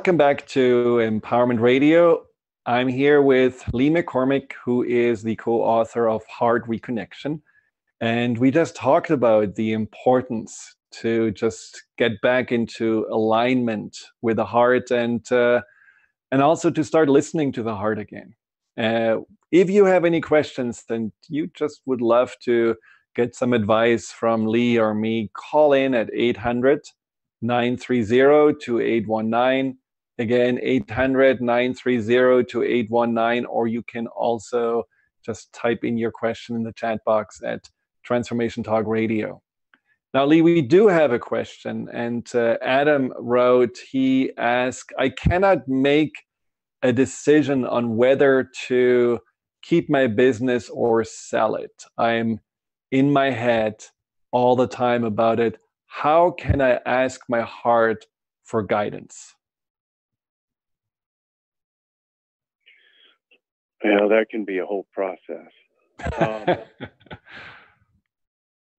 Welcome back to Empowerment Radio. I'm here with Lee McCormick, who is the co author of Heart Reconnection. And we just talked about the importance to just get back into alignment with the heart and uh, and also to start listening to the heart again. Uh, if you have any questions and you just would love to get some advice from Lee or me, call in at 800 930 2819. Again, 800 930 2819, or you can also just type in your question in the chat box at Transformation Talk Radio. Now, Lee, we do have a question, and uh, Adam wrote, he asked, I cannot make a decision on whether to keep my business or sell it. I'm in my head all the time about it. How can I ask my heart for guidance? Yeah, that can be a whole process. Um,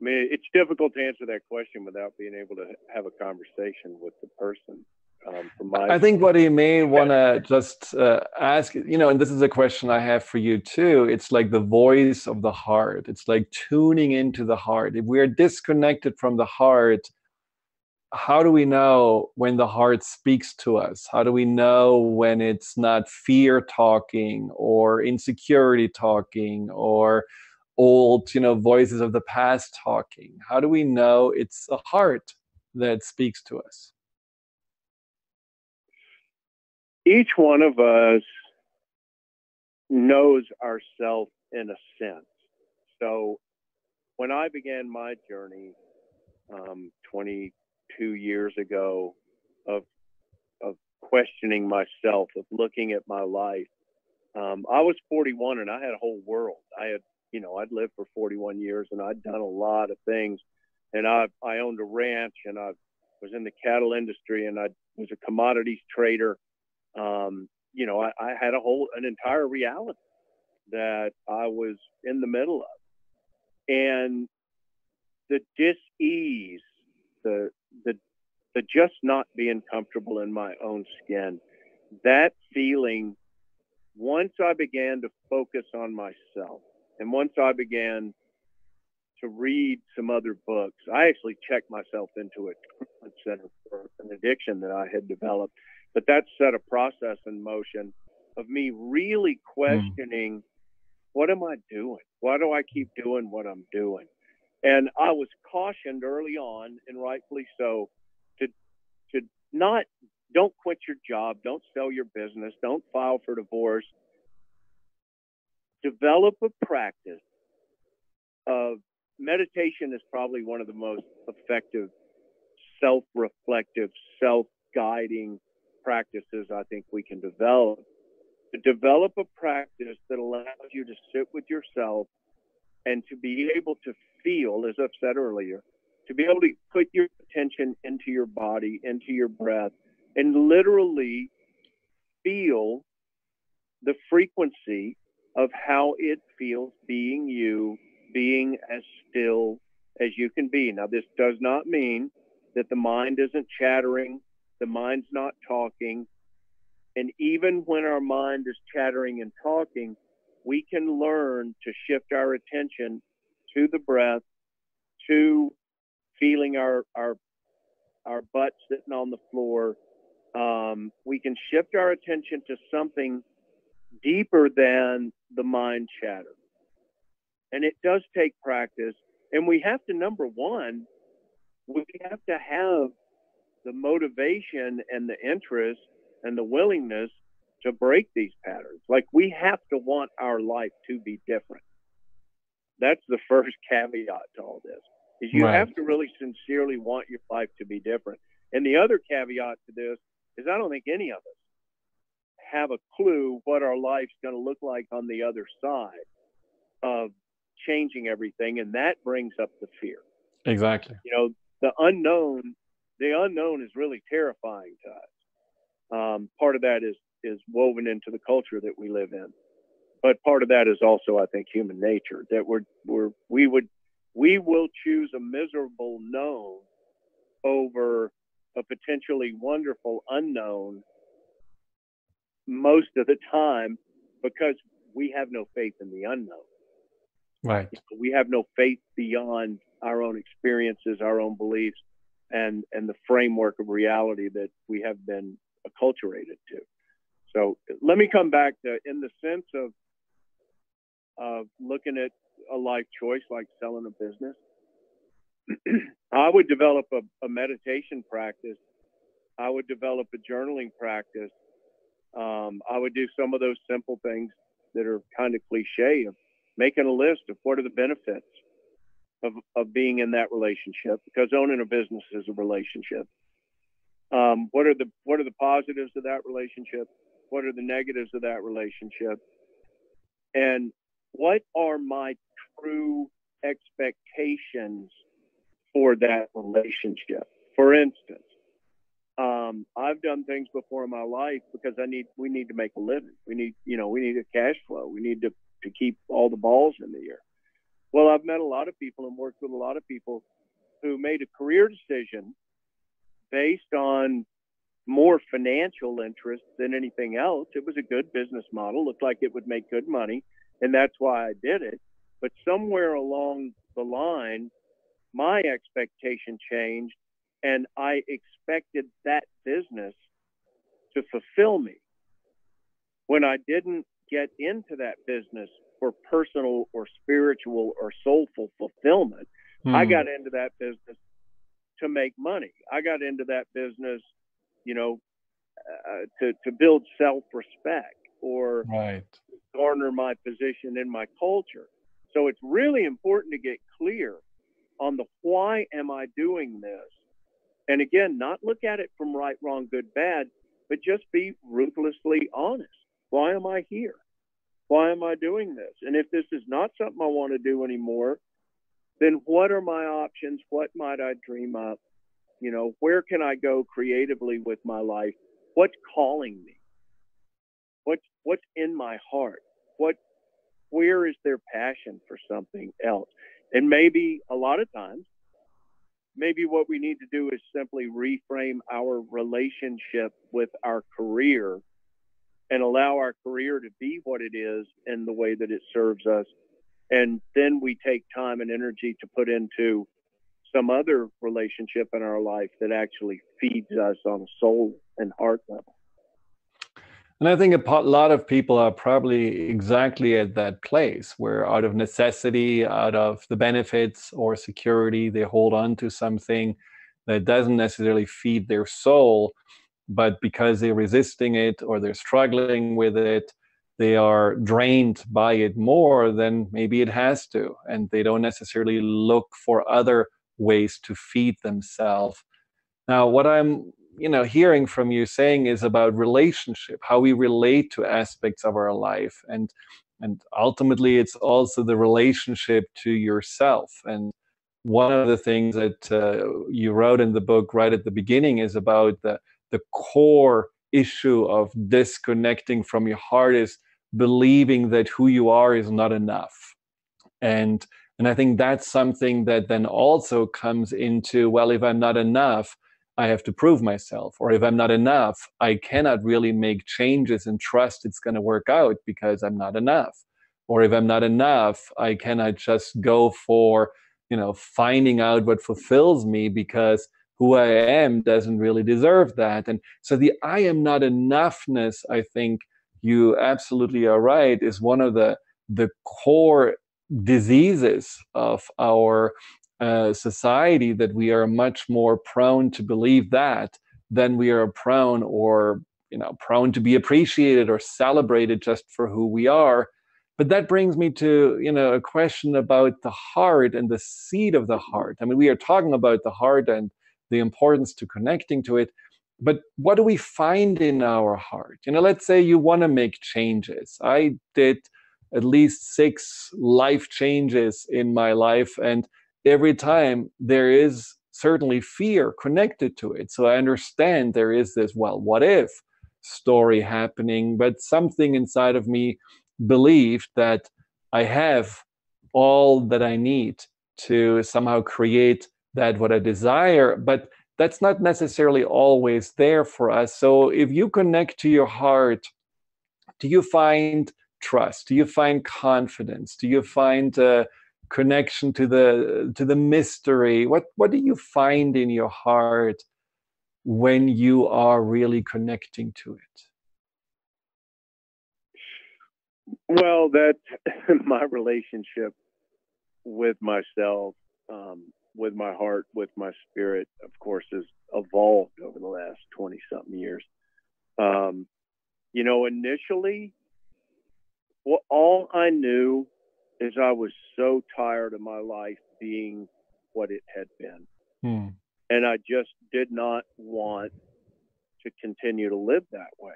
I mean, it's difficult to answer that question without being able to have a conversation with the person. Um, from my I think what he may want to just uh, ask, you know, and this is a question I have for you too. It's like the voice of the heart. It's like tuning into the heart. If we are disconnected from the heart, how do we know when the heart speaks to us? How do we know when it's not fear talking or insecurity talking or old, you know, voices of the past talking? How do we know it's the heart that speaks to us? Each one of us knows ourselves in a sense. So when I began my journey um, 22 years ago of of questioning myself, of looking at my life, um, I was 41 and I had a whole world. I had you know, I'd lived for 41 years and I'd done a lot of things. And I, I owned a ranch and I was in the cattle industry and I was a commodities trader. Um, you know, I, I had a whole, an entire reality that I was in the middle of. And the dis-ease, the, the, the just not being comfortable in my own skin, that feeling, once I began to focus on myself, and once I began to read some other books, I actually checked myself into a treatment center for an addiction that I had developed. But that set a process in motion of me really questioning mm. what am I doing? Why do I keep doing what I'm doing? And I was cautioned early on, and rightfully so, to to not don't quit your job, don't sell your business, don't file for divorce, develop a practice of meditation is probably one of the most effective self-reflective self-guiding practices i think we can develop. To develop a practice that allows you to sit with yourself and to be able to feel as i've said earlier to be able to put your attention into your body into your breath and literally feel the frequency of how it feels being you, being as still as you can be. Now, this does not mean that the mind isn't chattering, the mind's not talking. And even when our mind is chattering and talking, we can learn to shift our attention to the breath, to feeling our our our butt sitting on the floor. Um, we can shift our attention to something deeper than the mind chatter. And it does take practice. And we have to, number one, we have to have the motivation and the interest and the willingness to break these patterns. Like we have to want our life to be different. That's the first caveat to all this. Is you right. have to really sincerely want your life to be different. And the other caveat to this is I don't think any of us have a clue what our life's going to look like on the other side of changing everything and that brings up the fear exactly you know the unknown the unknown is really terrifying to us um, part of that is is woven into the culture that we live in but part of that is also i think human nature that we're we're we would we will choose a miserable known over a potentially wonderful unknown most of the time because we have no faith in the unknown. Right. We have no faith beyond our own experiences, our own beliefs, and and the framework of reality that we have been acculturated to. So let me come back to in the sense of of looking at a life choice like selling a business. I would develop a, a, meditation practice. I would develop a journaling practice. Um, I would do some of those simple things that are kind of cliche of making a list of what are the benefits of, of being in that relationship because owning a business is a relationship. Um, what are the what are the positives of that relationship? What are the negatives of that relationship? And what are my true expectations for that relationship? For instance, um, I've done things before in my life because I need we need to make a living. We need you know we need a cash flow. We need to to keep all the balls in the air. Well, I've met a lot of people and worked with a lot of people who made a career decision based on more financial interest than anything else. It was a good business model, looked like it would make good money, and that's why I did it. But somewhere along the line, my expectation changed, and I expected that business to fulfill me. When I didn't get into that business for personal or spiritual or soulful fulfillment. Hmm. I got into that business to make money. I got into that business, you know, uh, to to build self respect or right. garner my position in my culture. So it's really important to get clear on the why am I doing this? And again, not look at it from right, wrong, good, bad, but just be ruthlessly honest. Why am I here? Why am I doing this? And if this is not something I want to do anymore, then what are my options? What might I dream up? You know, where can I go creatively with my life? What's calling me? What's what's in my heart? What where is their passion for something else? And maybe a lot of times, maybe what we need to do is simply reframe our relationship with our career and allow our career to be what it is in the way that it serves us. And then we take time and energy to put into some other relationship in our life that actually feeds us on a soul and heart level. And I think a lot of people are probably exactly at that place where, out of necessity, out of the benefits or security, they hold on to something that doesn't necessarily feed their soul but because they're resisting it or they're struggling with it they are drained by it more than maybe it has to. And they don't necessarily look for other ways to feed themselves. Now what i'm you know hearing from you saying is about relationship how we relate to aspects of our life and and ultimately it's also the relationship to yourself. And one of the things that uh, you wrote in the book right at the beginning is about the the core issue of disconnecting from your heart is believing that who you are is not enough. And and i think that's something that then also comes into well if i'm not enough i have to prove myself or if i'm not enough i cannot really make changes and trust it's going to work out because i'm not enough or if i'm not enough i cannot just go for you know finding out what fulfills me because who I am doesn't really deserve that. And so the I am not enoughness, I think you absolutely are right, is one of the the core diseases of our uh, society that we are much more prone to believe that than we are prone or you know prone to be appreciated or celebrated just for who we are. But that brings me to you know a question about the heart and the seed of the heart. I mean we are talking about the heart and the importance to connecting to it but what do we find in our heart? You know let's say you want to make changes. I did at least six life changes in my life and every time there is certainly fear connected to it so i understand there is this well what if story happening but something inside of me believed that i have all that i need to somehow create that what I desire, but that's not necessarily always there for us. So if you connect to your heart do you find trust? Do you find confidence? Do you find a connection to the to the mystery? What what do you find in your heart when you are really connecting to it? Well, that my relationship with myself, um, with my heart, with my spirit, of course, has evolved over the last 20 something years. Um, you know, initially, well, all I knew is I was so tired of my life being what it had been. Hmm. And I just did not want to continue to live that way.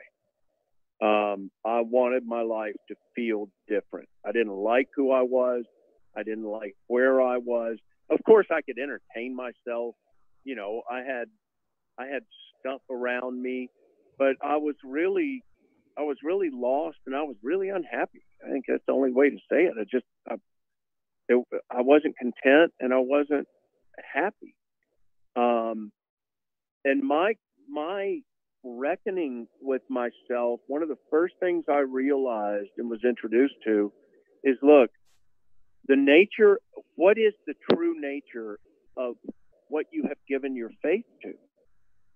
Um, I wanted my life to feel different. I didn't like who I was. I didn't like where I was. Of course, I could entertain myself. You know, I had I had stuff around me, but I was really I was really lost and I was really unhappy. I think that's the only way to say it. I just I, it, I wasn't content and I wasn't happy. Um, and my my reckoning with myself, one of the first things I realized and was introduced to is look, the nature, what is the true nature of what you have given your faith to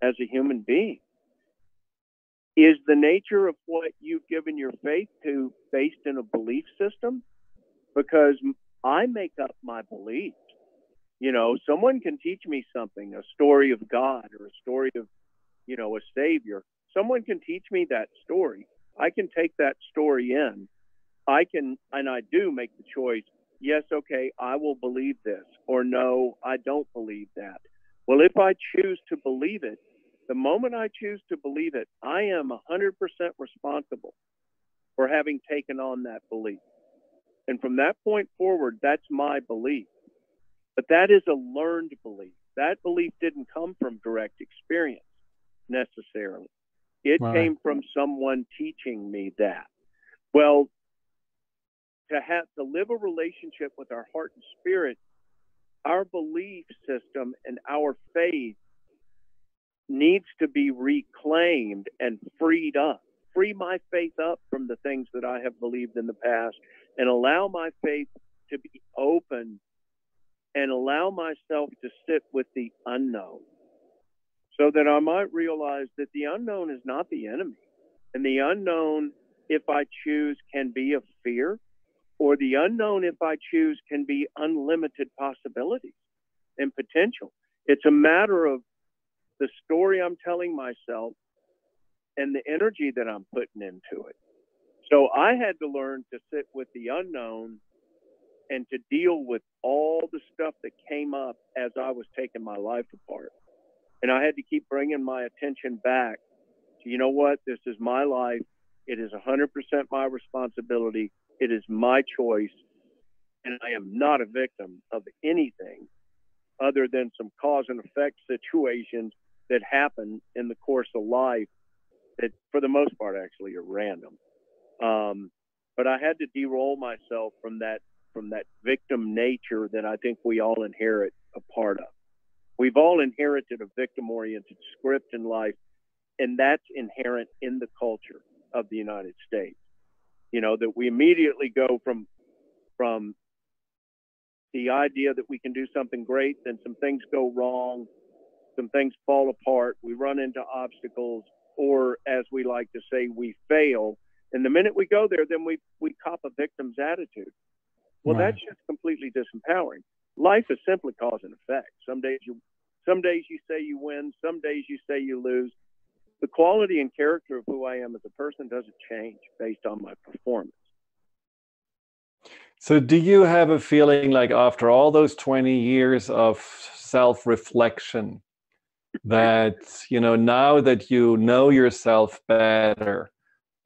as a human being? Is the nature of what you've given your faith to based in a belief system? Because I make up my beliefs. You know, someone can teach me something, a story of God or a story of you know, a savior. Someone can teach me that story. I can take that story in. I can, and I do make the choice. Yes, okay, I will believe this, or no, I don't believe that. Well, if I choose to believe it, the moment I choose to believe it, I am 100% responsible for having taken on that belief. And from that point forward, that's my belief. But that is a learned belief. That belief didn't come from direct experience necessarily. It right. came from someone teaching me that. Well, to have to live a relationship with our heart and spirit, our belief system and our faith needs to be reclaimed and freed up. Free my faith up from the things that I have believed in the past and allow my faith to be open and allow myself to sit with the unknown so that I might realize that the unknown is not the enemy. And the unknown, if I choose, can be of fear, or the unknown, if I choose, can be unlimited possibilities and potential. It's a matter of the story I'm telling myself and the energy that I'm putting into it. So I had to learn to sit with the unknown and to deal with all the stuff that came up as I was taking my life apart. And I had to keep bringing my attention back to, you know what? This is my life. It is 100% my responsibility. It is my choice. And I am not a victim of anything other than some cause and effect situations that happen in the course of life that, for the most part, actually are random. Um, but I had to de-roll myself from that from that victim nature that I think we all inherit a part of. We've all inherited a victim oriented script in life, and that's inherent in the culture of the United States. You know, that we immediately go from from the idea that we can do something great, then some things go wrong, some things fall apart, we run into obstacles, or as we like to say, we fail. And the minute we go there, then we we cop a victim's attitude. Well, right. that's just completely disempowering. Life is simply cause and effect. Some days you some days you say you win, some days you say you lose. The quality and character of who I am as a person doesn't change based on my performance. So, do you have a feeling like after all those 20 years of self reflection, that, you know, now that you know yourself better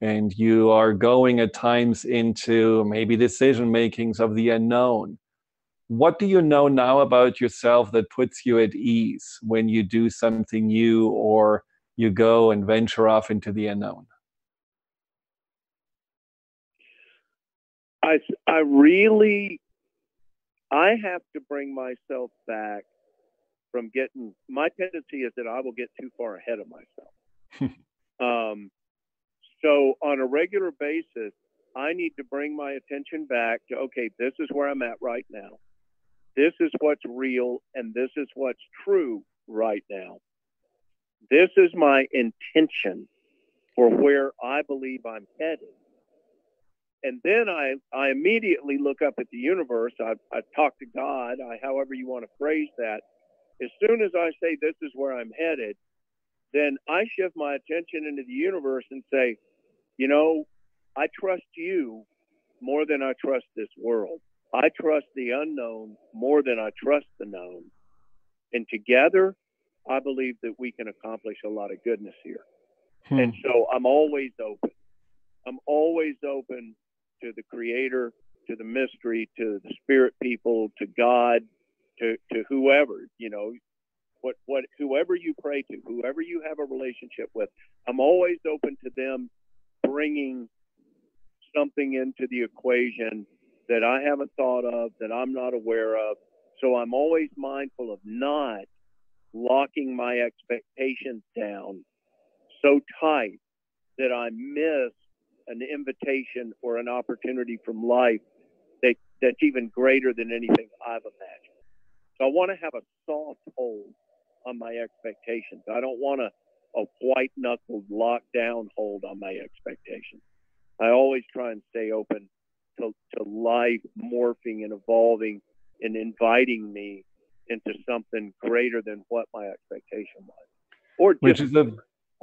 and you are going at times into maybe decision makings of the unknown, what do you know now about yourself that puts you at ease when you do something new or you go and venture off into the unknown? I I really I have to bring myself back from getting my tendency is that I will get too far ahead of myself. um, So on a regular basis, I need to bring my attention back to okay, this is where I'm at right now. This is what's real and this is what's true right now. This is my intention for where I believe I'm headed. And then I, I immediately look up at the universe. I, I talk to God, I, however you want to phrase that. As soon as I say this is where I'm headed, then I shift my attention into the universe and say, you know, I trust you more than I trust this world. I trust the unknown more than I trust the known. And together, I believe that we can accomplish a lot of goodness here. Hmm. And so I'm always open. I'm always open to the creator, to the mystery, to the spirit people, to God, to, to whoever, you know, what, what, whoever you pray to, whoever you have a relationship with, I'm always open to them bringing something into the equation that I haven't thought of, that I'm not aware of. So I'm always mindful of not locking my expectations down so tight that I miss an invitation or an opportunity from life that, that's even greater than anything I've imagined. So I want to have a soft hold on my expectations. I don't want a, a white knuckled lockdown hold on my expectations. I always try and stay open to, to life morphing and evolving and inviting me into something greater than what my expectation was. Or which is a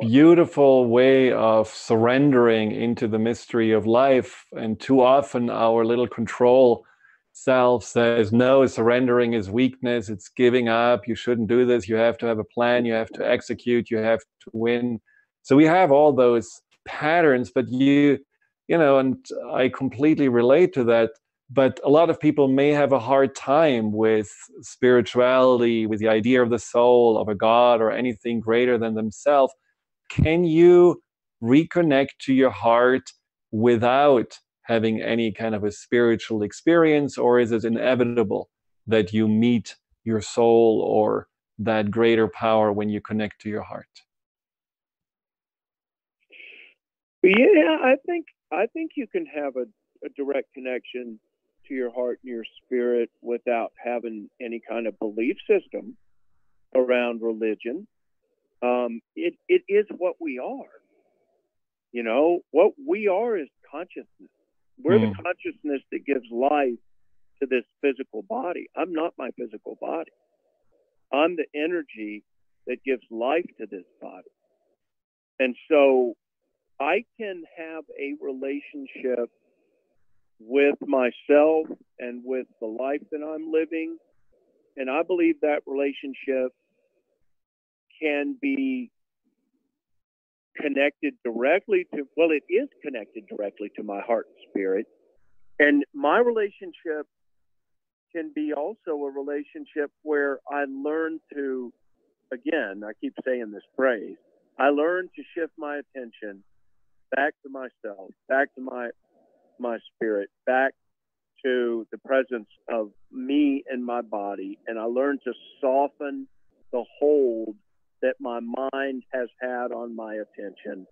beautiful way of surrendering into the mystery of life. And too often our little control self says, no, surrendering is weakness, it's giving up, you shouldn't do this, you have to have a plan, you have to execute, you have to win. So we have all those patterns, but you you know, and I completely relate to that. But a lot of people may have a hard time with spirituality, with the idea of the soul, of a God, or anything greater than themselves. Can you reconnect to your heart without having any kind of a spiritual experience, or is it inevitable that you meet your soul or that greater power when you connect to your heart? Yeah, I think I think you can have a, a direct connection to your heart and your spirit without having any kind of belief system around religion. Um, it, it is what we are. You know, what we are is consciousness. We're mm. the hmm. consciousness that gives life to this physical body. I'm not my physical body. I'm the energy that gives life to this body. And so I can have a relationship with myself and with the life that I'm living. And I believe that relationship can be connected directly to, well, it is connected directly to my heart and spirit. And my relationship can be also a relationship where I learn to, again, I keep saying this phrase, I learn to shift my attention back to myself, back to my my spirit, back to the presence of me and my body, and I learn to soften the hold that my mind has had on my attention,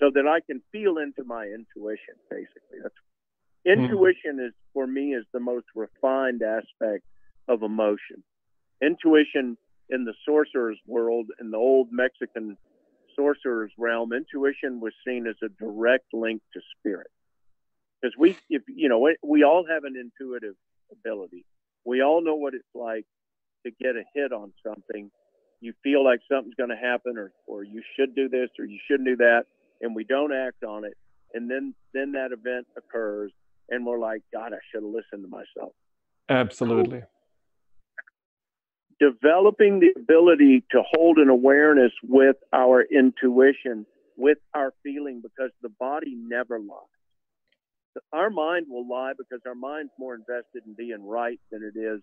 so that I can feel into my intuition. Basically, that's mm-hmm. intuition is for me is the most refined aspect of emotion. Intuition in the sorcerer's world in the old Mexican sorcerer's realm, intuition was seen as a direct link to spirit. Because we, if you know, we all have an intuitive ability. We all know what it's like to get a hit on something. You feel like something's going to happen, or or you should do this, or you shouldn't do that, and we don't act on it, and then then that event occurs, and we're like, God, I should have listened to myself. Absolutely developing the ability to hold an awareness with our intuition, with our feeling, because the body never lies. Our mind will lie because our mind's more invested in being right than it is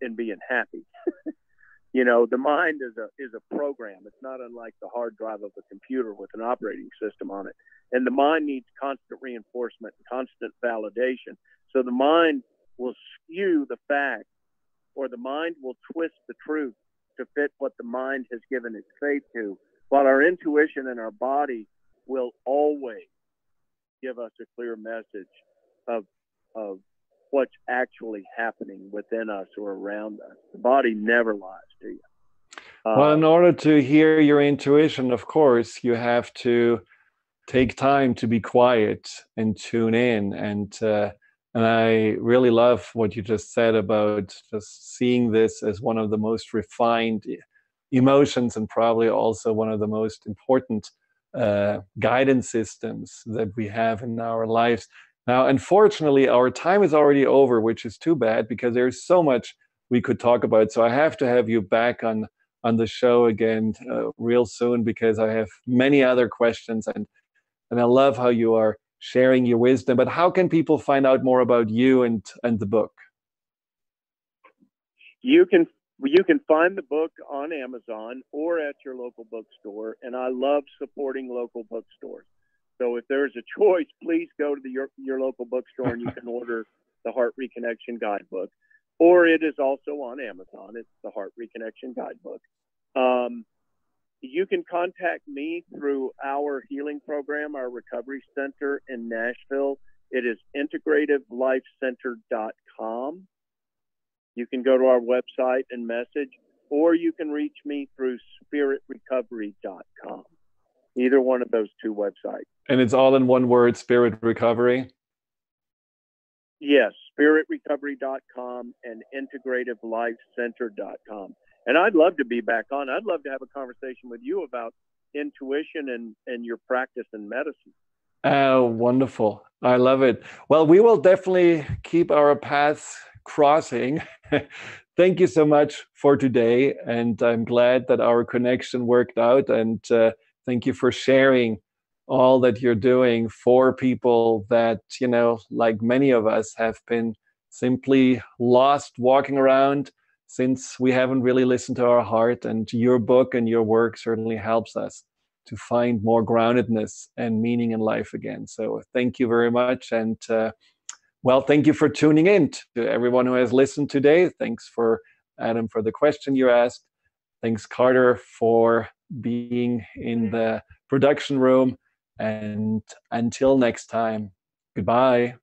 in being happy. you know, the mind is a is a program. It's not unlike the hard drive of a computer with an operating system on it. And the mind needs constant reinforcement, constant validation. So the mind will skew the facts or the mind will twist the truth to fit what the mind has given its faith to, while our intuition and our body will always, give us a clear message of of what's actually happening within us or around us. The body never lies to you. Uh, well, in order to hear your intuition, of course, you have to take time to be quiet and tune in. And uh, and I really love what you just said about just seeing this as one of the most refined emotions and probably also one of the most important uh, guidance systems that we have in our lives. Now, unfortunately, our time is already over, which is too bad because there's so much we could talk about. So I have to have you back on on the show again uh, real soon because I have many other questions and and I love how you are sharing your wisdom. But how can people find out more about you and and the book? You can you can find the book on Amazon or at your local bookstore. And I love supporting local bookstores. So if there's a choice, please go to the, your, your local bookstore and you can order the Heart Reconnection Guidebook. Or it is also on Amazon. It's the Heart Reconnection Guidebook. Um, you can contact me through our healing program, our recovery center in Nashville. It is integrativelifecenter.com. You can go to our website and message, or you can reach me through spiritrecovery.com. Either one of those two websites. And it's all in one word, Spirit Recovery? Yes, spiritrecovery.com and integrativelifecenter.com. And I'd love to be back on. I'd love to have a conversation with you about intuition and, and your practice in medicine. Oh, wonderful. I love it. Well, we will definitely keep our paths crossing. Thank you so much for today. And I'm glad that our connection worked out. And uh, thank you for sharing all that you're doing for people that, you know, like many of us have been simply lost walking around since we haven't really listened to our heart. And your book and your work certainly helps us to find more groundedness and meaning in life again. So thank you very much. And uh, well, thank you for tuning in to everyone who has listened today. Thanks for Adam for the question you asked. Thanks, Carter, for being in the production room. And until next time, goodbye.